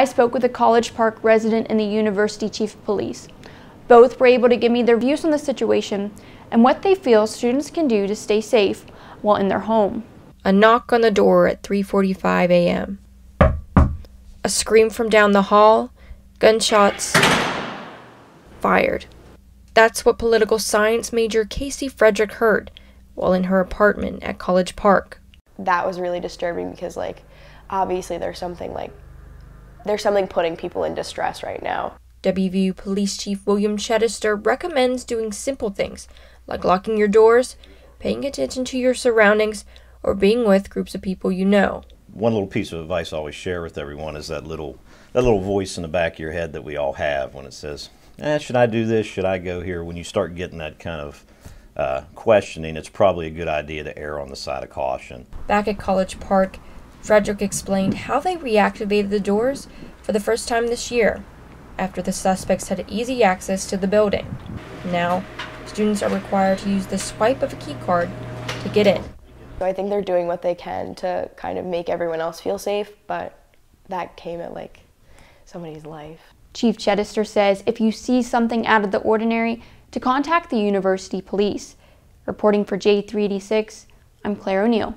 I spoke with a College Park resident and the university chief of police. Both were able to give me their views on the situation and what they feel students can do to stay safe while in their home. A knock on the door at 3:45 a.m. A scream from down the hall, gunshots fired. That's what political science major Casey Frederick heard while in her apartment at College Park. That was really disturbing because like obviously there's something like there's something putting people in distress right now. WVU Police Chief William Chedester recommends doing simple things like locking your doors, paying attention to your surroundings, or being with groups of people you know. One little piece of advice I always share with everyone is that little that little voice in the back of your head that we all have when it says, eh, should I do this? Should I go here? When you start getting that kind of uh, questioning, it's probably a good idea to err on the side of caution. Back at College Park, Frederick explained how they reactivated the doors for the first time this year after the suspects had easy access to the building. Now, students are required to use the swipe of a key card to get in. I think they're doing what they can to kind of make everyone else feel safe, but that came at like somebody's life. Chief Chedester says if you see something out of the ordinary, to contact the university police. Reporting for J386, I'm Claire O'Neil.